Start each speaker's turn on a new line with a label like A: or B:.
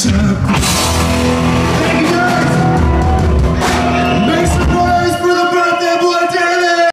A: circles